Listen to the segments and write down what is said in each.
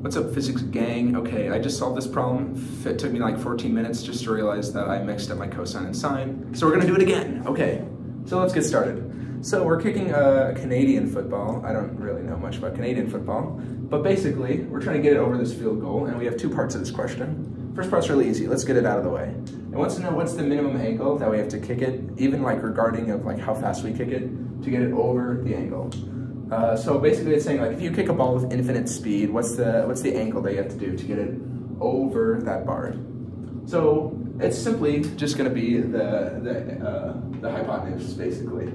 What's up physics gang? Okay, I just solved this problem. It took me like 14 minutes just to realize that I mixed up my cosine and sine. So we're gonna do it again. Okay, so let's get started. So we're kicking a Canadian football. I don't really know much about Canadian football, but basically we're trying to get it over this field goal and we have two parts of this question. First part's really easy, let's get it out of the way. It wants to know what's the minimum angle that we have to kick it, even like regarding of like how fast we kick it, to get it over the angle. Uh, so basically it's saying like if you kick a ball with infinite speed, what's the what's the angle that you have to do to get it over that bar? So it's simply just going to be the the, uh, the hypotenuse basically,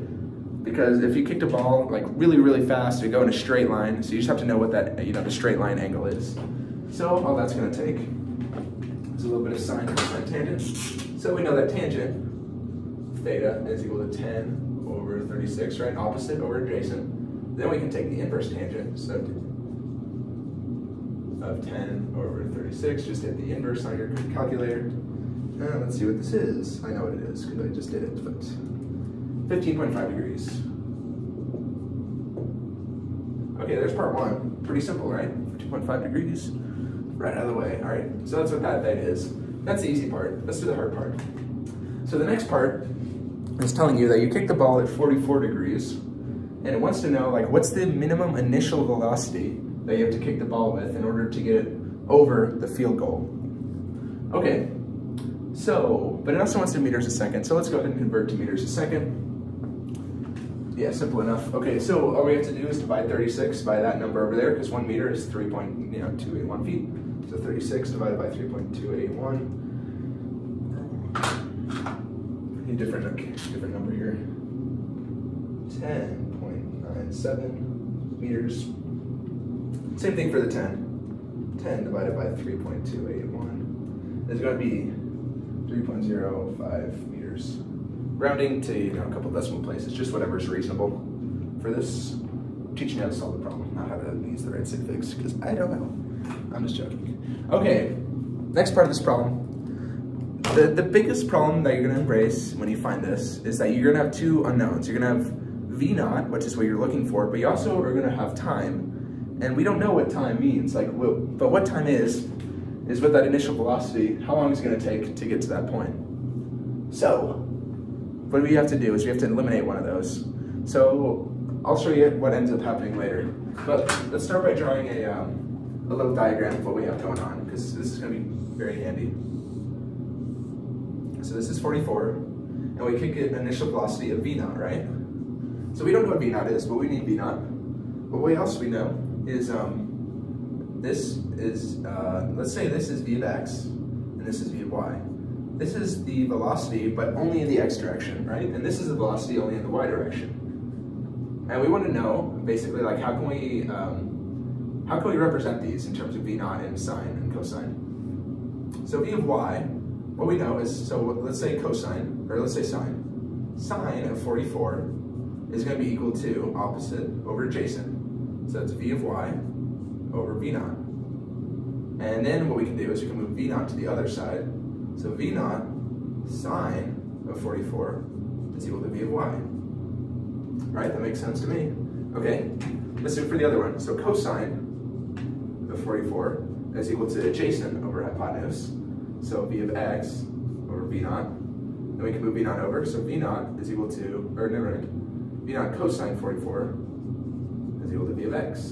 because if you kicked a ball like really really fast, you go in a straight line. So you just have to know what that you know the straight line angle is. So all that's going to take is a little bit of sine cosine tangent. So we know that tangent theta is equal to 10 over 36, right? Opposite over adjacent. Then we can take the inverse tangent, so of 10 over 36, just hit the inverse on your calculator. Uh, let's see what this is. I know what it is, because I just did it, but 15.5 degrees. Okay, there's part one. Pretty simple, right? 15.5 degrees. Right out of the way, all right? So that's what that thing is. That's the easy part. Let's do the hard part. So the next part is telling you that you kick the ball at 44 degrees, and it wants to know like what's the minimum initial velocity that you have to kick the ball with in order to get it over the field goal. Okay, so, but it also wants to meters a second, so let's go ahead and convert to meters a second. Yeah, simple enough. Okay, so all we have to do is divide 36 by that number over there, because one meter is 3.281 feet. So 36 divided by 3.281. A different, okay, different number here. 10 seven meters. Same thing for the 10. 10 divided by 3.281 is going to be 3.05 meters. Rounding to you know, a couple decimal places, just whatever is reasonable for this. I'm teaching you how to solve the problem, not how to use the right sig because I don't know. I'm just joking. Okay, next part of this problem. The, the biggest problem that you're going to embrace when you find this is that you're going to have two unknowns. You're going to have V naught, which is what you're looking for, but you also are gonna have time. And we don't know what time means, like, but what time is, is with that initial velocity, how long is it gonna take to get to that point. So, what we have to do is we have to eliminate one of those. So, I'll show you what ends up happening later. But let's start by drawing a, um, a little diagram of what we have going on, because this is gonna be very handy. So this is 44, and we kick an initial velocity of v naught, right? So we don't know what V naught is, but we need V naught. But what else we know is um, this is, uh, let's say this is V of X, and this is V of Y. This is the velocity, but only in the X direction, right? And this is the velocity only in the Y direction. And we want to know, basically, like how can we, um, how can we represent these in terms of V naught and sine and cosine? So V of Y, what we know is, so let's say cosine, or let's say sine. Sine of 44 is going to be equal to opposite over adjacent. So that's V of y over V naught. And then what we can do is we can move V naught to the other side. So V naught sine of 44 is equal to V of y. Right, that makes sense to me. Okay, let's do it for the other one. So cosine of 44 is equal to adjacent over hypotenuse. So V of x over V naught. Then we can move V naught over. So V naught is equal to, or never mind, v naught cosine 44 is equal to v of x.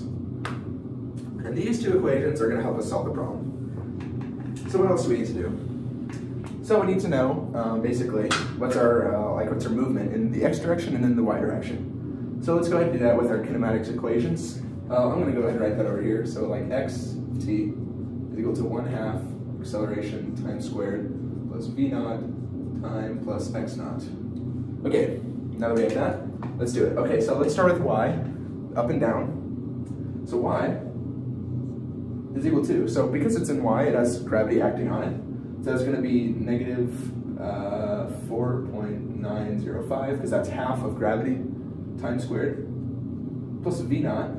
And these two equations are going to help us solve the problem. So what else do we need to do? So we need to know, um, basically, what's our, uh, like what's our movement in the x direction and then the y direction. So let's go ahead and do that with our kinematics equations. Uh, I'm going to go ahead and write that over here. So like x t is equal to 1 half acceleration times squared plus v naught time plus x naught. Okay, now that we have that, let's do it. Okay, so let's start with y, up and down. So y is equal to, so because it's in y, it has gravity acting on it. So going to be negative uh, 4.905, because that's half of gravity times squared, plus v naught,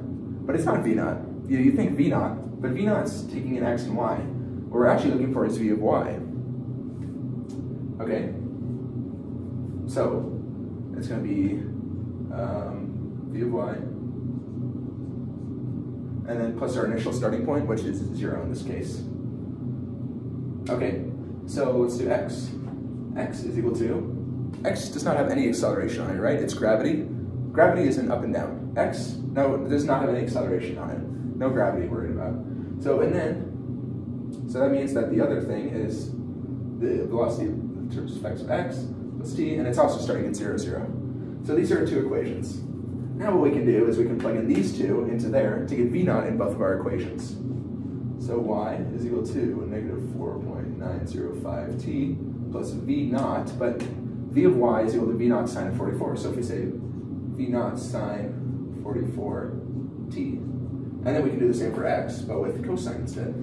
but it's not v naught. You, you think v naught, but v naught's taking an x and y. What we're actually looking for is v of y. Okay? So, it's going to be um, v of y and then plus our initial starting point, which is zero in this case. Okay, so let's do x. x is equal to, x does not have any acceleration on it, right? It's gravity. Gravity is an up and down. x, no, does not have any acceleration on it. No gravity worried about. So, and then, so that means that the other thing is the velocity in respect of x t, and it's also starting at zero, zero. So these are two equations. Now what we can do is we can plug in these two into there to get v naught in both of our equations. So y is equal to negative 4.905t plus v naught, but v of y is equal to v naught sine 44. So if we say v naught sine 44t, and then we can do the same for x, but with cosine instead.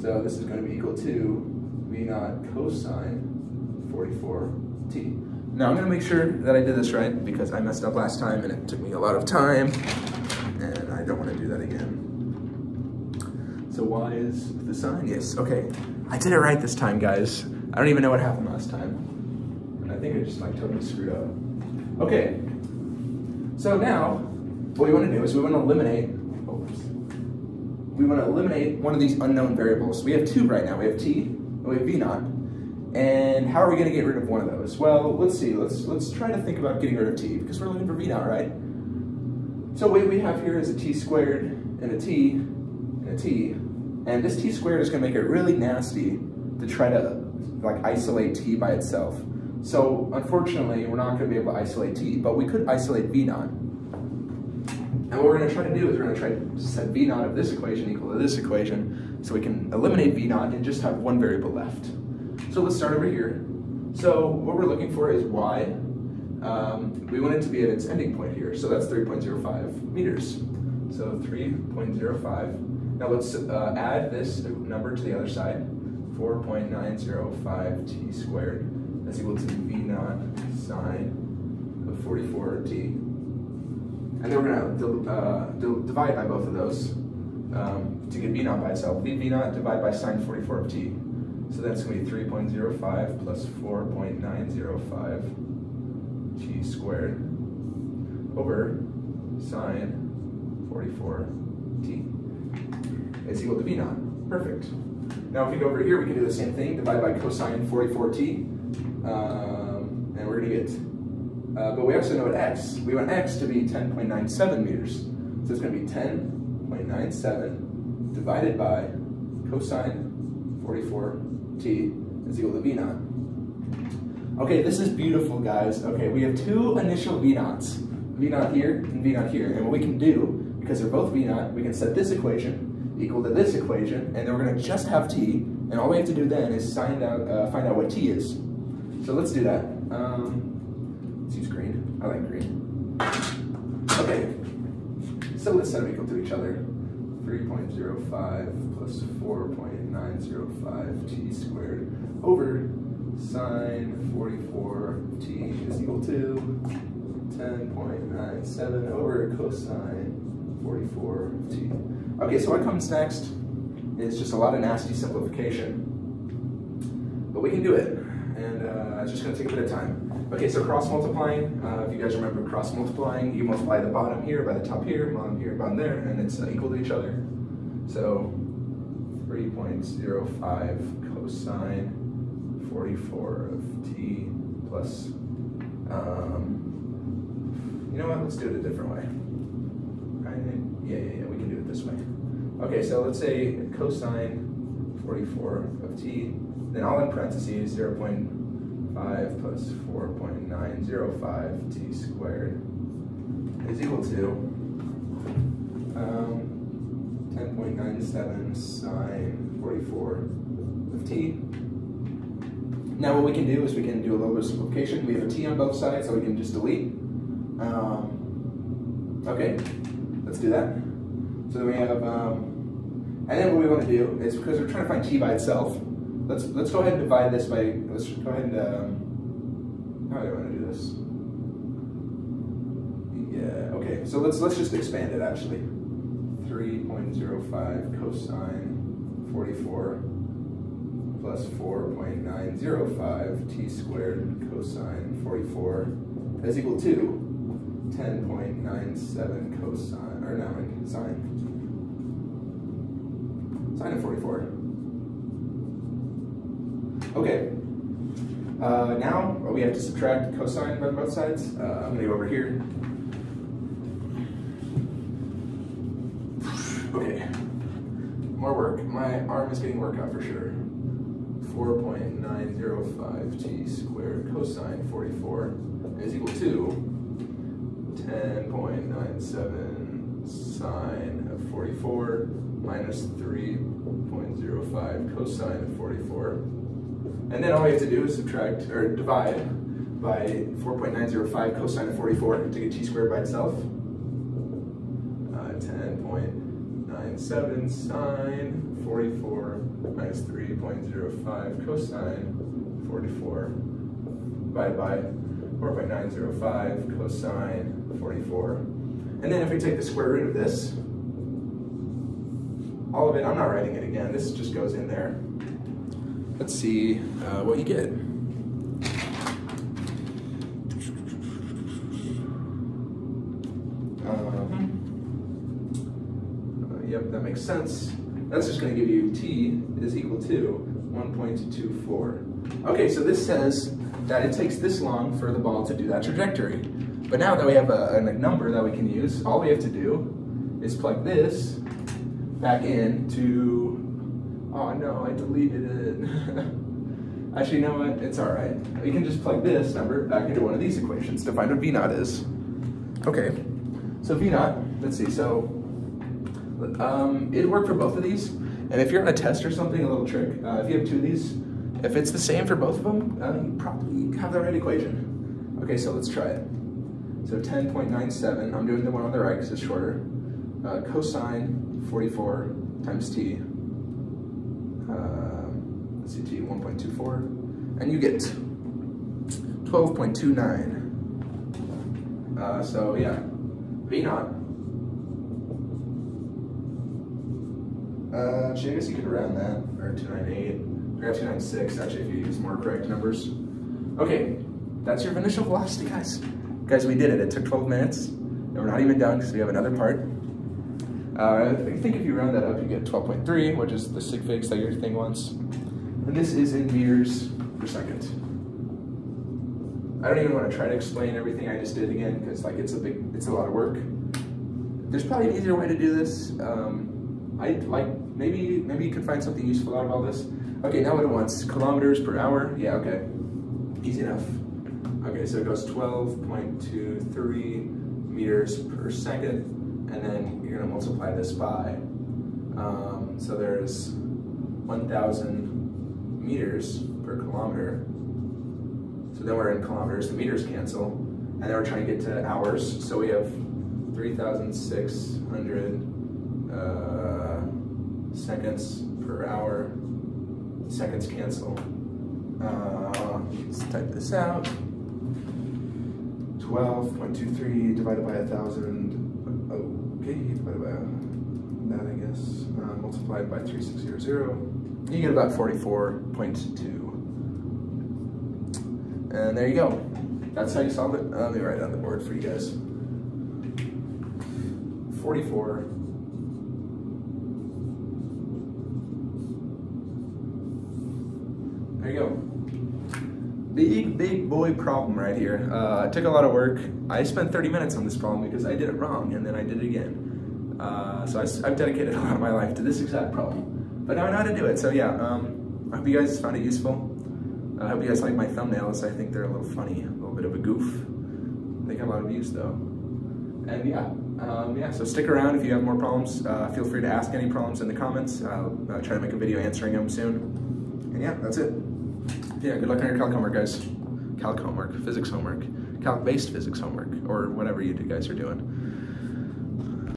So this is going to be equal to v naught cosine 44t. Now I'm to make sure that I did this right because I messed up last time and it took me a lot of time and I don't want to do that again. So y is the sine? Yes, okay. I did it right this time, guys. I don't even know what happened last time. And I think I just like totally screwed up. Okay, so now what we want to do is we want to eliminate, oops, we want to eliminate one of these unknown variables. We have two right now. We have t and we have v naught. And how are we going to get rid of one of those? Well, let's see. Let's let's try to think about getting rid of t because we're looking for v naught, right? So what we have here is a t squared and a t and a t, and this t squared is going to make it really nasty to try to like isolate t by itself. So unfortunately, we're not going to be able to isolate t, but we could isolate v naught. And what we're going to try to do is we're going to try to set v naught of this equation equal to this equation, so we can eliminate v naught and just have one variable left. So let's start over here. So what we're looking for is y. Um, we want it to be at its ending point here, so that's 3.05 meters. So 3.05. Now let's uh, add this number to the other side. 4.905 t squared. That's equal to v naught sine of 44t. And then we're going to uh, divide by both of those um, to get v naught by itself. v, v naught divided by sine 44 of t. So that's going to be 3.05 plus 4.905 t squared over sine 44t. It's equal to v naught. Perfect. Now if we go over here, we can do the same thing, divide by cosine 44t, um, and we're going to get, uh, but we also know what x, we want x to be 10.97 meters. So it's going to be 10.97 divided by cosine 44t is equal to v naught. Okay, this is beautiful, guys. Okay, we have two initial v naughts, v naught here and v naught here. And what we can do, because they're both v naught, we can set this equation equal to this equation, and then we're going to just have t, and all we have to do then is find out, uh, find out what t is. So let's do that. Um, let's use green. I like green. Okay, so let's set them equal to each other. 3.05 plus 4.905 t squared over sine 44t is equal to 10.97 over cosine 44t. Okay, so what comes next is just a lot of nasty simplification, but we can do it, and uh, it's just going to take a bit of time. Okay, so cross multiplying, uh, if you guys remember cross multiplying, you multiply the bottom here by the top here, bottom here, bottom there, and it's uh, equal to each other. So 3.05 cosine 44 of t plus, um, you know what, let's do it a different way. Yeah, yeah, yeah, we can do it this way. Okay, so let's say cosine 44 of t, then all in parentheses 0 0.5 plus 4.905 t squared is equal to um, 10.97 sine 44 of t. Now what we can do is we can do a little bit of simplification. We have a t on both sides, so we can just delete. Um, okay, let's do that. So then we have, um, and then what we want to do is because we're trying to find t by itself, let's let's go ahead and divide this by, let's go ahead and, um, how do I want to do this? Yeah, okay, so let's let's just expand it actually. 3.05 cosine 44 plus 4.905 t squared cosine 44 is equal to 10.97 cosine, or no, sine sine of 44. Okay. Uh, now we have to subtract cosine on both sides. Uh, I'm gonna go over here. Okay. More work. My arm is getting work out for sure. 4.905 t squared cosine 44 is equal to 10.97 sine of 44 minus 3.05 cosine of 44. And then all we have to do is subtract, or divide by 4.905 cosine of 44 to get t squared by itself. Uh, 10.97 sine 44 minus 3.05 cosine 44 divided by 4.905 cosine 44. And then if we take the square root of this, all of it, I'm not writing it again, this just goes in there. Let's see uh, what you get. Um, uh, yep, that makes sense. That's just going to give you t is equal to 1.24. Okay, so this says that it takes this long for the ball to do that trajectory. But now that we have a, a number that we can use, all we have to do is plug this back in to, oh no, I deleted it. Actually, you know what, it's all right. We can just plug this number back into one of these equations to find what V naught is. Okay, so V naught, let's see, so um, it worked for both of these. And if you're on a test or something, a little trick, uh, if you have two of these, if it's the same for both of them, uh, you probably have the right equation. Okay, so let's try it. So 10.97, I'm doing the one on the right because it's shorter. Uh, cosine 44 times t. Uh, let's see, t 1.24. And you get 12.29. Uh, so yeah, V naught. Uh, actually, I guess you could round that, or 298. Or 296, actually, if you use more correct numbers. Okay, that's your initial velocity, guys. Guys, we did it. It took 12 minutes, and we're not even done because we have another part. Uh, I think if you round that up, you get 12.3, which is the sig figs that your thing wants. And this is in meters per second. I don't even want to try to explain everything I just did again, because like it's a big, it's a lot of work. There's probably an easier way to do this. Um, I like maybe maybe you could find something useful out of all this. Okay, now what it wants? Kilometers per hour. Yeah, okay, easy enough. Okay, so it goes 12.23 meters per second, and then you're going to multiply this by. Um, so there's 1,000 meters per kilometer. So then we're in kilometers, the meters cancel, and then we're trying to get to hours. So we have 3,600 uh, seconds per hour. Seconds cancel. Uh, let's type this out. 12.23 divided by 1,000 paid by that, I guess, uh, multiplied by 3600. You get about 44.2. And there you go. That's how you solve it. Let me write it on the board for you guys. 44 There you go. Big, big boy problem right here. Uh, it took a lot of work. I spent 30 minutes on this problem because I did it wrong and then I did it again. Uh, so I, have dedicated a lot of my life to this exact problem. But now I know how to do it. So yeah, um, I hope you guys found it useful. I hope you guys like my thumbnails. I think they're a little funny, a little bit of a goof. They get a lot of views though. And yeah, um, yeah, so stick around if you have more problems. Uh, feel free to ask any problems in the comments. I'll uh, try to make a video answering them soon. And yeah, that's it. Yeah, good luck on your calc homework, guys. Calc homework, physics homework, calc-based physics homework, or whatever you guys are doing.